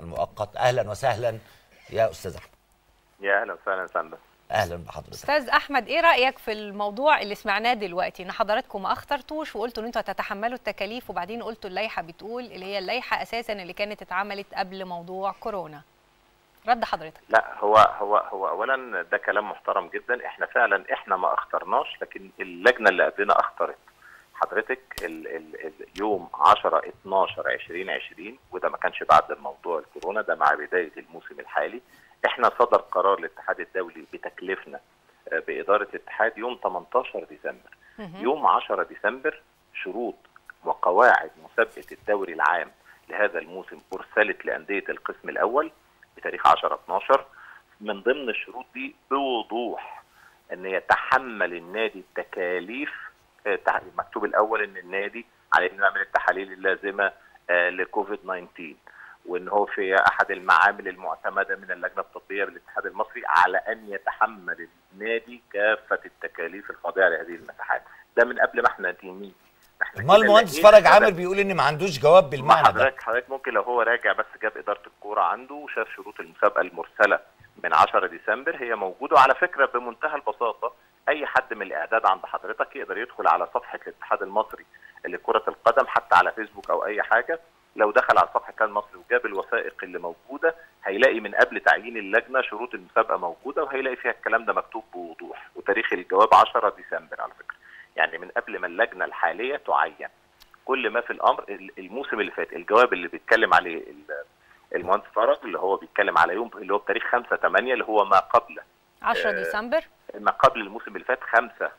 المؤقت. أهلا وسهلا يا أستاذ أحمد. يا أهلا وسهلا سنده أهلا بحضرتك. أستاذ أحمد إيه رأيك في الموضوع اللي سمعناه دلوقتي؟ إن حضراتكم ما اخترتوش وقلتوا إن أنتوا هتتحملوا التكاليف وبعدين قلتوا اللائحة بتقول اللي هي اللائحة أساسا اللي كانت اتعملت قبل موضوع كورونا. رد حضرتك. لا هو هو هو اولا ده كلام محترم جدا. إحنا فعلا إحنا ما اخترناش لكن اللجنة اللي قبلنا اختارت حضرتك ال ال يوم 10 12 2020 وده ما كانش بعد الموضوع الكورونا ده مع بداية الموسم الحالي. إحنا صدر قرار الاتحاد الدولي بتكليفنا آه، بإدارة الاتحاد يوم 18 ديسمبر. يوم 10 ديسمبر شروط وقواعد مسابقه الدوري العام لهذا الموسم أرسلت لأندية القسم الأول بتاريخ 10 12 من ضمن الشروط دي بوضوح إن يتحمل النادي التكاليف المكتوب الأول إن النادي عليه إنه يعمل التحاليل اللازمة آه، لكوفيد 19 وإن هو في أحد المعامل المعتمدة من اللجنة الطبية بالاتحاد المصري على أن يتحمل النادي كافة التكاليف الخاضعه لهذه المساحات ده من قبل ما إحنا إحنا أمال المهندس فرج. عامر بيقول إن ما عندوش جواب بالمعنى ده حضرتك حضرتك ممكن لو هو راجع بس جاب إدارة الكورة عنده وشاف شروط المسابقة المرسلة من 10 ديسمبر هي موجودة وعلى فكرة بمنتهى البساطة أي حد من الإعداد عند حضرتك يقدر يدخل على صفحة الاتحاد المصري لكرة القدم حتى على فيسبوك أو أي حاجة. لو دخل على صفحة الاتحاد المصري وجاب الوثائق اللي موجودة هيلاقي من قبل تعيين اللجنة شروط المسابقة موجودة وهيلاقي فيها الكلام ده مكتوب بوضوح. وتاريخ الجواب 10 ديسمبر على فكرة. يعني من قبل ما اللجنة الحالية تعين. كل ما في الأمر الموسم اللي فات الجواب اللي بيتكلم عليه ال- المهندس فرج اللي هو بيتكلم على يوم اللي هو بتاريخ 5 8 اللي هو ما قبل 10 آه، ديسمبر. ما قبل الموسم اللي فات 5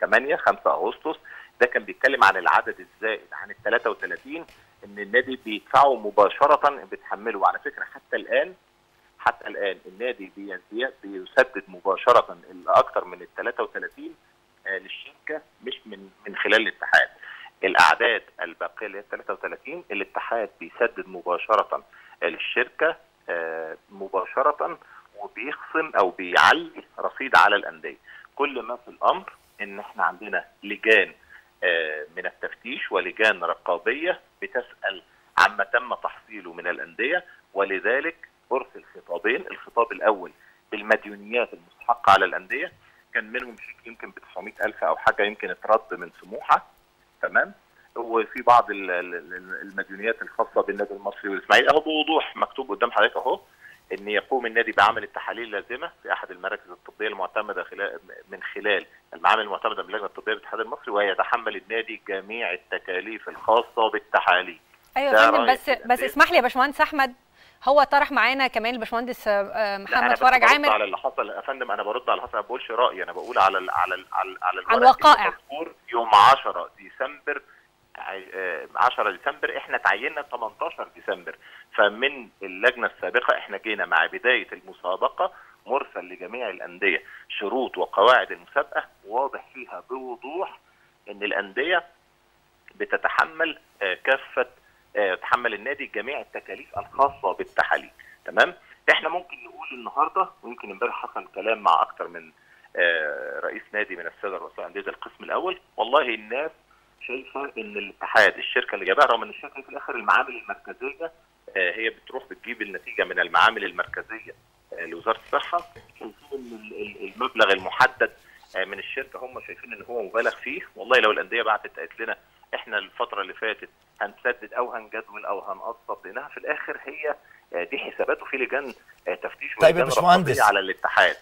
8 5 أغسطس. ده كان بيتكلم عن العدد الزائد عن ال 33 إن النادي بيدفعه مباشرة بتحمله وعلى فكرة حتى الآن حتى الآن النادي بي- بي- بيسدد مباشرة الاكثر من ال 33 آه، للشركة مش من من خلال الاتحاد. الأعداد الباقية اللي هي 33 الاتحاد بيسدد مباشرة للشركة آه، مباشرة. وبيخصم أو بيعلي رصيد على الأندية. كل ما في الأمر إن إحنا عندنا لجان آه، من التفتيش ولجان رقابية بتسأل عما تم تحصيله من الأندية ولذلك ارسل خطابين الخطاب الأول بالمديونيات المستحقة على الأندية كان منهم يمكن ب 900000 أو حاجة يمكن اترد من سموحة تمام؟ وفي بعض ال- ال- ال- المديونيات الخاصة بالنادي المصري والإسماعيلي. أهو بوضوح مكتوب قدام حضرتك أهو. إن يقوم النادي بعمل التحاليل اللازمة في أحد المراكز الطبية المعتمدة خلال من خلال المعامل المعتمدة من اللجنه الطبية بالاتحاد المصري ويتحمل النادي جميع التكاليف الخاصة بالتحاليل أيوه يا فندم بس بس. اسمح لي يا باشمهندس أحمد هو طرح معانا كمان الباشمهندس آه، محمد فرج برد عامر على اللي حصل يا فندم أنا برد على اللي حصل ما بقولش رأيي أنا بقول على ال على ال على ال على الوقائع. يوم 10 ديسمبر 10 ديسمبر إحنا تعيننا 18 ديسمبر. فمن اللجنة السابقة إحنا جينا مع بداية المسابقة مرسل لجميع الأندية شروط وقواعد المسابقة واضح فيها بوضوح إن الأندية بتتحمل آه، كافة آه، تحمل النادي جميع التكاليف الخاصة بالتحاليل. تمام؟ إحنا ممكن نقول النهارده ويمكن امبارح حصل كلام مع أكتر من آه، رئيس نادي من السادة رؤساء انديه القسم الأول. والله الناس شايفة إن الاتحاد الشركة اللي جابها رغم إن الشركة في الآخر المعامل المركزية آه، هي بتروح بتجيب النتيجة من المعامل المركزية آه، لوزارة الصحة شايفين إن ال- ال- المبلغ المحدد آه، من الشركة هم شايفين إن هو مبالغ فيه والله لو الأندية بعتت قالت لنا إحنا الفترة اللي فاتت هنسدد أو هنجدول أو هنقسط لأنها في الآخر هي دي حساباته في لجان تفتيش طيب يا باشمهندس. على الاتحاد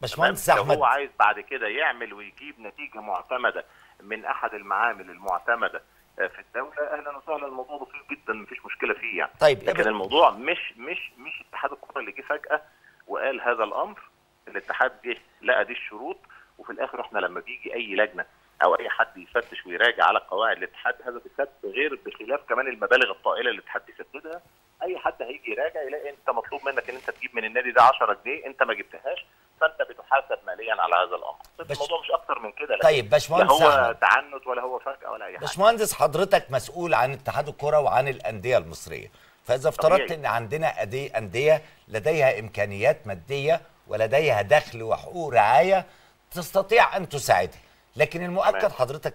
باشمهندس؟ أحمد هو عايز بعد كده يعمل ويجيب نتيجة معتمدة من أحد المعامل المعتمدة آه، في الدولة أهلا وسهلا الموضوع بسيط جدا مفيش مشكلة فيه يعني. طيب لكن با- الموضوع مش مش مش اتحاد الكرة اللي جه فجأة وقال هذا الأمر الاتحاد جه لقى دي الشروط وفي الآخر إحنا لما بيجي أي لجنة أو أي حد يفتش ويراجع على قواعد الاتحاد هذا بيسد غير بخلاف كمان المبالغ الطائلة اللي الاتحاد بيسددها اي حد هيجي يراجع يلاقي انت مطلوب منك ان انت تجيب من النادي ده 10 جنيه انت ما جبتهاش فانت بتحاسب ماليا على هذا الأمر. بس الموضوع مش أكتر من كده لا. طيب لا باشمهندس هو أحمد. تعنت ولا هو فجأة ولا أي حاجة. باشمهندس حضرتك مسؤول عن اتحاد الكرة وعن الأندية المصرية. فإذا افترضت. أن عندنا أدي- أندية لديها إمكانيات مادية ولديها دخل وحقوق رعاية تستطيع أن تساعدها. لكن المؤكد. حضرتك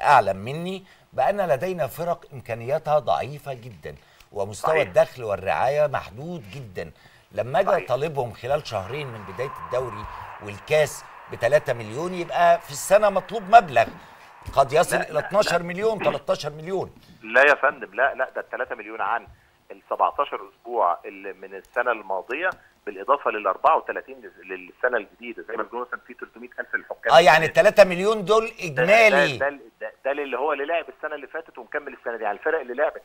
أعلم مني بأن لدينا فرق إمكانياتها ضعيفة جدا. ومستوى صحيح. الدخل والرعاية محدود جدا. لما أجي. أطالبهم خلال شهرين من بداية الدوري والكاس ب 3 مليون يبقى في السنة مطلوب مبلغ. قد يصل لا، إلى لا، 12 مليون 13 مليون. لا يا فندم لا لا ده ال 3 مليون عن ال 17 أسبوع اللي من السنة الماضية بالإضافة لل 34 للسنة الجديدة. زي ما بيقولوا مثلا في 300 ألف للحكام آه يعني ال 3 مليون دول ده- إجمالي. ده, ده, ده, ده اللي هو اللي لعب السنة اللي فاتت ومكمل السنة دي. يعني الفرق اللي لعبت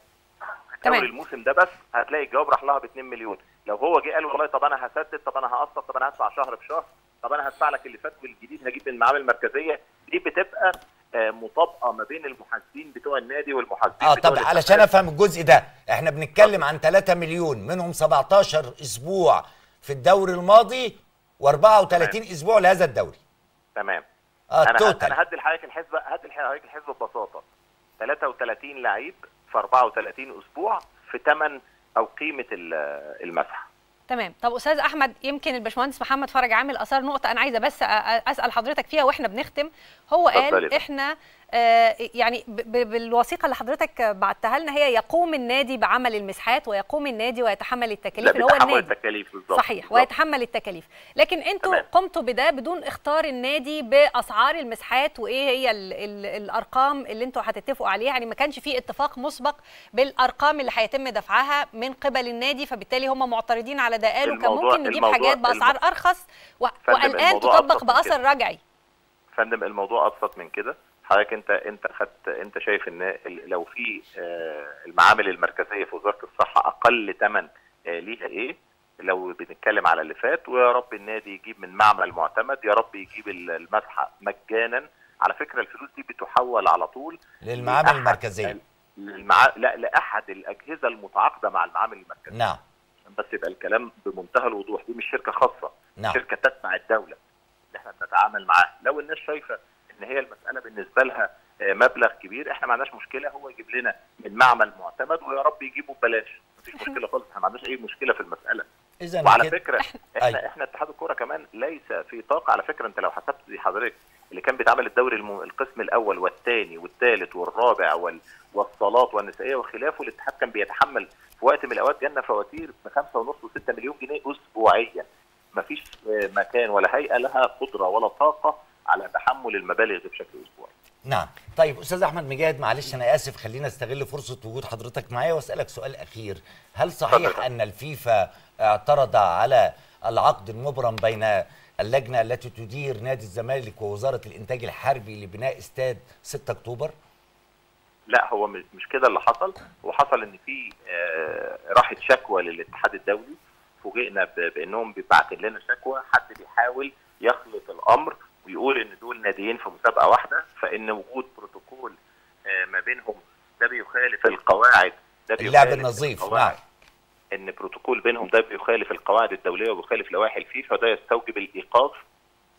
تمام. دوري الموسم ده بس هتلاقي الجواب راح لها ب 2 مليون. لو هو جه قال والله طب أنا هسدد طب أنا هقسط طب أنا هدفع شهر بشهر طب أنا هدفع لك اللي فات والجديد هجيب من المعامل المركزية. دي بتبقى آه، مطابقة ما بين المحاسبين بتوع النادي والمحاسبين آه طب. علشان أفهم الجزء ده إحنا بنتكلم عن 3 مليون منهم 17 أسبوع في الدوري الماضي و34 أسبوع لهذا الدوري. تمام. آه أنا أنا هدي لحضرتك الحسبة هدي لحضرتك الحسبة ببساطة. 33 لعيب 34 أسبوع في ثمن أو قيمة ال- المسح. تمام. طب أستاذ أحمد يمكن الباشمهندس محمد فرج عامل آثار نقطة أنا عايزة بس أسأل حضرتك فيها وإحنا بنختم. هو قال. إحنا يعني ب- ب- بالوثيقة اللي حضرتك بعتها لنا هي يقوم النادي بعمل المسحات ويقوم النادي ويتحمل التكاليف هو النادي التكاليف بالظبط صحيح بالظبط. ويتحمل التكاليف لكن أنتوا. قمتوا بده بدون اختار النادي بأسعار المسحات وإيه هي ال ال الأرقام اللي أنتوا هتتفقوا عليها يعني ما كانش في اتفاق مسبق بالأرقام اللي هيتم دفعها من قبل النادي فبالتالي هم معترضين على ده قالوا كان ممكن نجيب حاجات بأسعار أرخص والآن تطبق باثر. رجعي فندم الموضوع أبسط من كده حضرتك انت انت خدت انت شايف ان لو في آه، المعامل المركزية في وزارة الصحة أقل ثمن ليها إيه؟ لو بنتكلم على اللي فات ويا رب النادي يجيب من معمل معتمد يا رب يجيب ال- المسحه مجانا. على فكرة الفلوس دي بتحول على طول للمعامل المركزية. للمع... لا لأحد الأجهزة المتعاقدة مع المعامل المركزية. نعم. بس يبقى الكلام بمنتهى الوضوح دي مش شركة خاصة نعم. شركة تتبع الدولة اللي إحنا بنتعامل معاها. لو الناس شايفة إن هي المسألة بالنسبة لها آه، مبلغ كبير. إحنا ما عندناش مشكلة هو يجيب لنا من معمل معتمد ويا رب يجيبه ببلاش. مفيش مشكلة خالص إحنا ما عندناش أي مشكلة في المسألة. اذا وعلى كده- فكرة. إحنا إحنا اتحاد الكورة كمان ليس في طاقة. على فكرة أنت لو حسبت زي حضرتك اللي كان بيتعمل الدوري الم... القسم الأول والثاني والثالث والرابع وال... والصالات والنسائية وخلافه الاتحاد كان بيتحمل في وقت من الأوقات جالنا فواتير ب 5.5 و6 مليون جنيه اسبوعيا. مفيش آه، مكان ولا هيئة لها قدرة ولا طاقة على تحمل المبالغ دي بشكل أسبوعي. نعم. طيب أستاذ أحمد مجاهد معلش أنا آسف خلينا أستغل فرصة وجود حضرتك معايا وأسألك سؤال أخير. هل صحيح. أن الفيفا اعترض على العقد المبرم بين اللجنة التي تدير نادي الزمالك ووزارة الإنتاج الحربي لبناء استاد 6 أكتوبر؟ لا هو مش كده اللي حصل. هو حصل إن في آه، راحت شكوى للاتحاد الدولي. فوجئنا بأنهم بيبعتوا لنا شكوى حد ناديين في مسابقة واحدة فإن وجود بروتوكول آه، ما بينهم ده بيخالف القواعد ده اللعب بيخالف النظيف القواعد. نعم. إن بروتوكول بينهم ده بيخالف القواعد الدولية وبيخالف لوائح الفيفا وده يستوجب الإيقاف.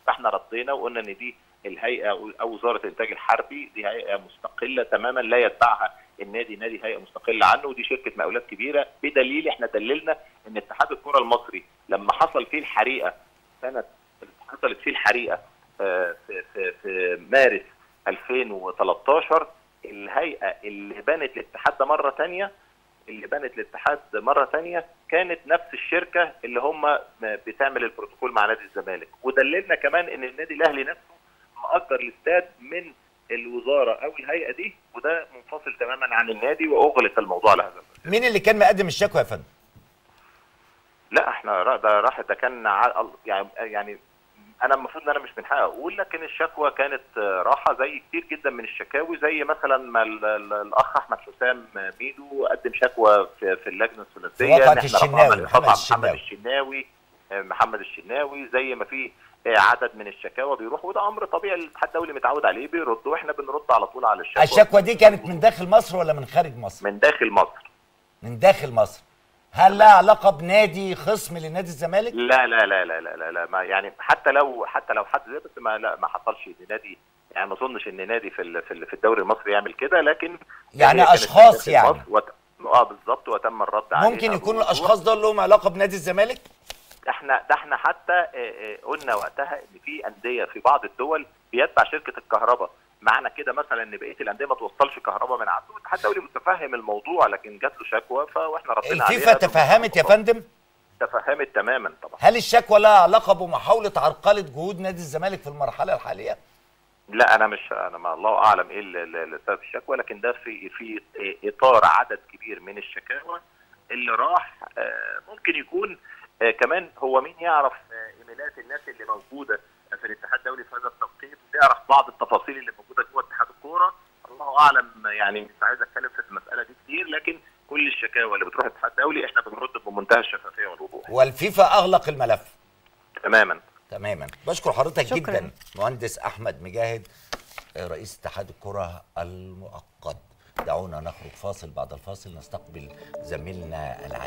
فإحنا ردينا وقلنا إن دي الهيئة أو وزارة الإنتاج الحربي دي هيئة مستقلة تماما لا يتبعها النادي نادي هيئة مستقلة عنه ودي شركة مقاولات كبيرة. بدليل إحنا دللنا إن اتحاد الكرة المصري لما حصل فيه الحريقة سنه حصلت فيه الحريقة في في في مارس 2013 الهيئة اللي بنت الاتحاد ده مرة ثانية اللي بنت الاتحاد مرة ثانية كانت نفس الشركة اللي هم بتعمل البروتوكول مع نادي الزمالك ودللنا كمان إن النادي الأهلي نفسه مأجر الاستاد من الوزارة أو الهيئة دي وده منفصل تماما عن النادي وأغلق الموضوع على هذا. مين اللي كان مقدم الشكوى يا فندم لا إحنا ده راح ده كان يعني يعني أنا المفروض إن أنا مش من حقي أقول لكن الشكوى كانت آه، راحة زي كتير جدا من الشكاوي زي مثلا ما ال- ال- الأخ أحمد حسام ميدو قدم شكوى في, في اللجنة الثلاثية إن إحنا الشناوي، رفعنا محمد محمد الشناوي. آه، محمد الشناوي زي ما في آه، عدد من الشكاوى بيروحوا وده أمر طبيعي الاتحاد الدولي متعود عليه بيرد وإحنا بنرد على طول على الشكوى. الشكوى دي كانت من داخل مصر ولا من خارج مصر؟ من داخل مصر. من داخل مصر. هل لها علاقة بنادي خصم لنادي الزمالك لا لا لا لا لا لا, لا ما يعني حتى لو حتى لو حد زي بس ما لا ما حصلش إن نادي يعني ما أظنش إن نادي في في ال- في الدوري المصري يعمل كده لكن يعني أشخاص داخل يعني. وت... آه بالظبط وتم الرد عليها ممكن يكون. الأشخاص دول لهم علاقة بنادي الزمالك إحنا ده إحنا حتى آه، آه، قلنا وقتها إن في أندية في بعض الدول بيتبع شركة الكهرباء معنى كده مثلا إن بقية الأندية ما توصلش كهرباء من عنده الاتحاد الدولي متفهم الموضوع لكن جات له شكوى ف- وإحنا ردينا عليها الفيفا تفهمت يا فندم؟ تفهمت تماما طبعا. هل الشكوى لها علاقة بمحاولة عرقلة جهود نادي الزمالك في المرحلة الحالية؟ لا أنا مش أنا ما الله أعلم إيه سبب الشكوى لكن ده في في إطار عدد كبير من الشكاوى اللي راح آه، ممكن يكون آه، كمان هو مين يعرف آه، إيميلات الناس اللي موجودة في الاتحاد الدولي في هذا التوقيت ويعرف بعض التفاصيل اللي موجودة جوه اتحاد الكورة. الله أعلم يعني مش عايز أتكلم في المسألة دي كتير لكن كل الشكاوى اللي بتروح الاتحاد الدولي إحنا بنرد بمنتهى الشفافية والوضوح. والفيفا أغلق الملف. تماما. تماما. بشكر حضرتك شكراً. جدا مهندس أحمد مجاهد رئيس اتحاد الكرة المؤقت. دعونا نخرج فاصل بعد الفاصل نستقبل زميلنا العزيز.